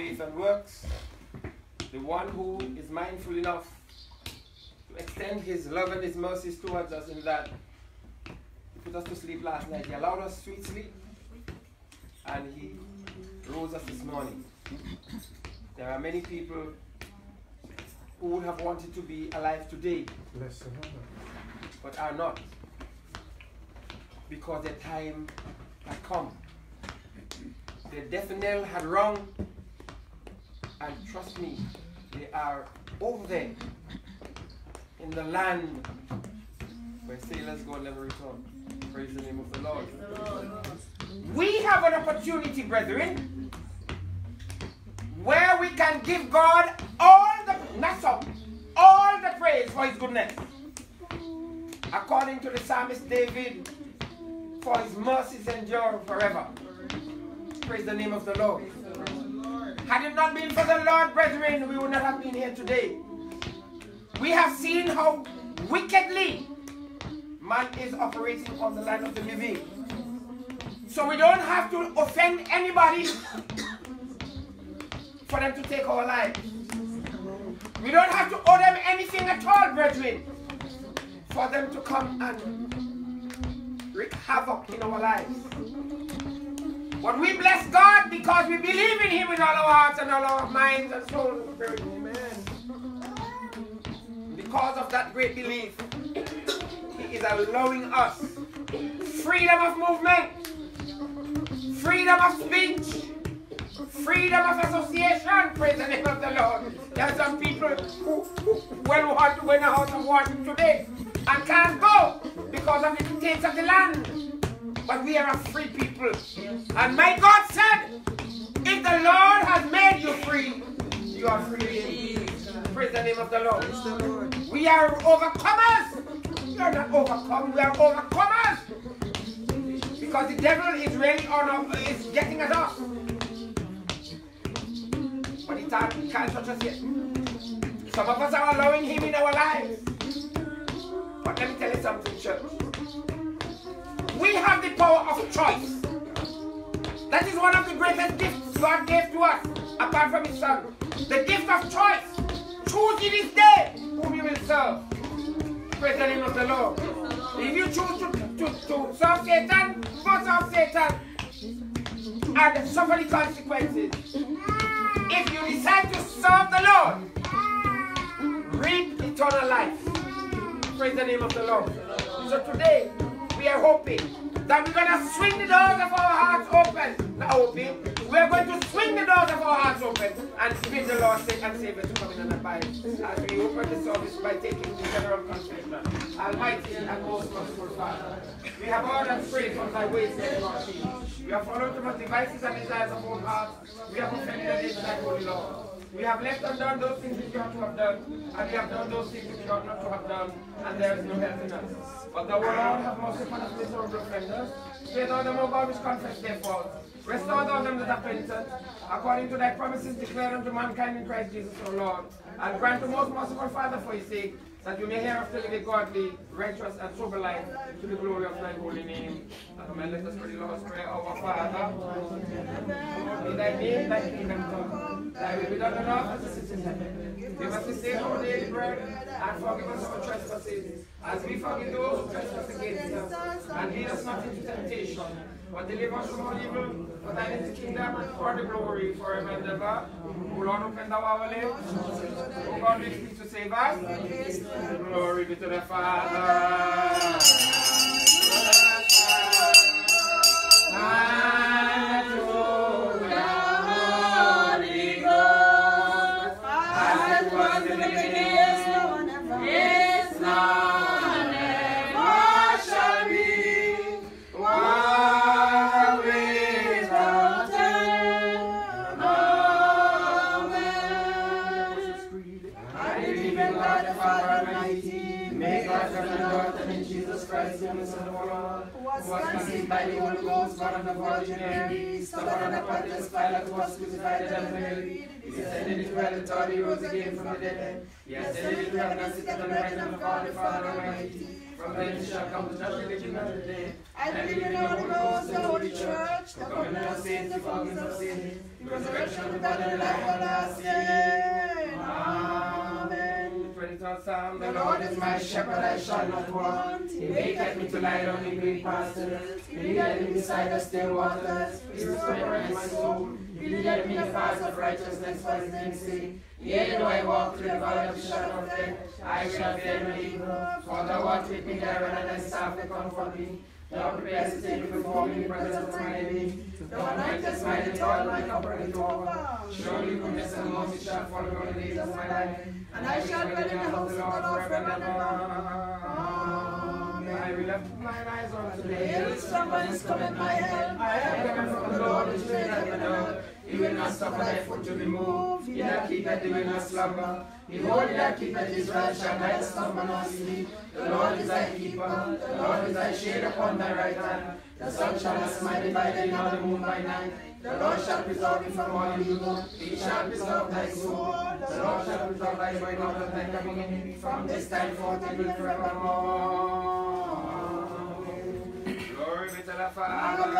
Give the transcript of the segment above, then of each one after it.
faith and works, the one who is mindful enough to extend his love and his mercies towards us in that he put us to sleep last night. He allowed us sweet sleep and he rose us this morning. There are many people who would have wanted to be alive today, but are not, because their time had come. Their death knell had rung, and trust me, they are over there in the land where sailors go and never return. Praise the name of the Lord. We have an opportunity, brethren, where we can give God all the not some, all the praise for his goodness. According to the psalmist David, for his mercies endure forever. Praise the name of the Lord. Had it not been for the Lord, brethren, we would not have been here today. We have seen how wickedly man is operating on the land of the living. So we don't have to offend anybody for them to take our lives. We don't have to owe them anything at all, brethren, for them to come and wreak havoc in our lives. But we bless God because we believe in Him with all our hearts and all our minds and souls. Amen. Because of that great belief, He is allowing us freedom of movement, freedom of speech, freedom of association. Praise the name of the Lord. There are some people who, who well want to go in the house of worship today and can't go because of the dictates of the land. But we are a free people. And my God said, if the Lord has made you free, you are free Praise the name of the Lord. We are overcomers. We are not overcome, we are overcomers. Because the devil is really on us, is getting at us. But he can't, he can't touch us yet. Some of us are allowing him in our lives. But let me tell you something, church. We have the power of choice. That is one of the greatest gifts God gave to us, apart from His Son. The gift of choice. Choose it this day whom you will serve. Praise the name of the Lord. If you choose to, to, to serve Satan, go serve Satan and suffer the consequences. If you decide to serve the Lord, reap eternal life. Praise the name of the Lord. So today, we are hoping that we're going to swing the doors of our hearts open. Not hoping. We're going to swing the doors of our hearts open and bid the Lord and Savior to come in and abide as we open the service by taking the general confession. Almighty and most merciful Father, we have all that prayed from thy ways and feet. We have followed the devices and desires of our hearts. We have offended against thy holy Lord. We have left undone those things which we ought to have done, and we have done those things which we ought not to have done, and there is no help in us. But O Lord, have mercy upon us, miserable offenders. Spare thou them, O God, which confess their faults. Restore thou them that have penitent, according to thy promises declared unto mankind in Christ Jesus, O Lord. And grant to most merciful Father for his sake, that you may hereafter live a godly, righteous, and sober life to the glory of thy holy name. Amen. Let us pray the Lord's Prayer. Our Father, thy name, thy kingdom come. Be done on earth as it is in heaven. Give us this day our daily bread, and forgive us our trespasses, as we forgive those who trespass against us. And lead us not into temptation, but deliver us from all evil. For thine is the kingdom, and for the glory, forever and ever. O Lord, open thou our lips. O God, make speak to save us. Glory be to the Father. Virgin Mary, suffered under Pontius Pilate, was crucified. He hell, he rose again from the dead. He ascended into heaven and on the right hand of God the Father Almighty. From then shall come the judge the living and the dead. I believe in the Holy Ghost, the Holy Church, the covenant of saints, the forgiveness of sins, the resurrection of the body, and the life everlasting. Amen. Twenty-third Psalm. The Lord is my shepherd, I shall not want. He maketh me to lie down in green pastures. He leadeth me beside the still waters. He restoreth my soul. He leadeth me in the paths of righteousness for his name's sake. Yea, though I walk through the valley of the shadow of death, I shall fear no evil. For thou art with me there, and thy staff will comfort me. Thou preparest a table before me in the presence of my enemy. Thou anointest my head with oil, my cup runneth over. Surely goodness and mercy shall follow me all the days of my life, and I shall dwell in the house of the Lord forever and ever. I will lift mine eyes unto The the hills from whence cometh my help. I am coming from the Lord which made heaven and earth. He will not suffer thy foot to be moved. He that keepeth thee will not slumber. Behold, he that keepeth Israel shall neither slumber nor sleep. The Lord is thy keeper. The Lord is thy shade upon thy right hand. The sun shall not smite thee by day, nor the moon by night. The Lord shall preserve thee from all evil. He shall preserve thy soul. The Lord shall preserve thy going out and thy coming in. From this time forth, even forevermore. Glory be to the Father,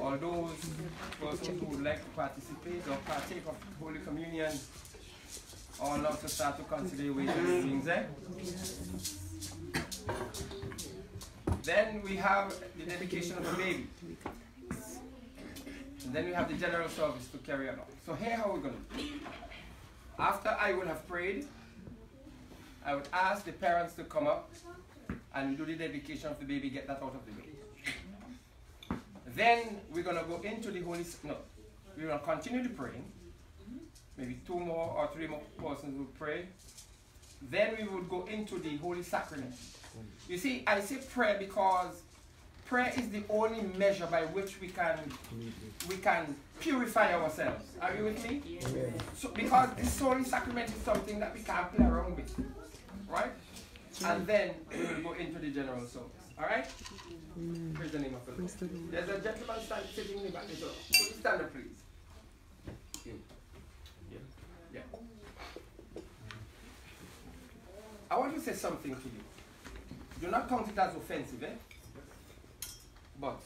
All those persons who would like to participate or partake of Holy Communion are allowed to start to consider your way to things, eh? Then we have the dedication of the baby. And then we have the general service to carry along. So here how we're going to do After I will have prayed, I would ask the parents to come up and do the dedication of the baby, get that out of the way. Then we're going to go into the Holy No, we're going to continue the praying. Maybe two more or three more persons will pray. Then we would go into the Holy Sacrament. You see, I say prayer because prayer is the only measure by which we can we can purify ourselves. Are you with me? Yes. So because this holy sacrament is something that we can't play around with. Right? And then we will go into the general service. Alright? Praise the name of the Lord. There's a gentleman stand, sitting in the back. So could you stand up please? Yeah. Yeah. I want to say something to you. Do not count it as offensive, eh? But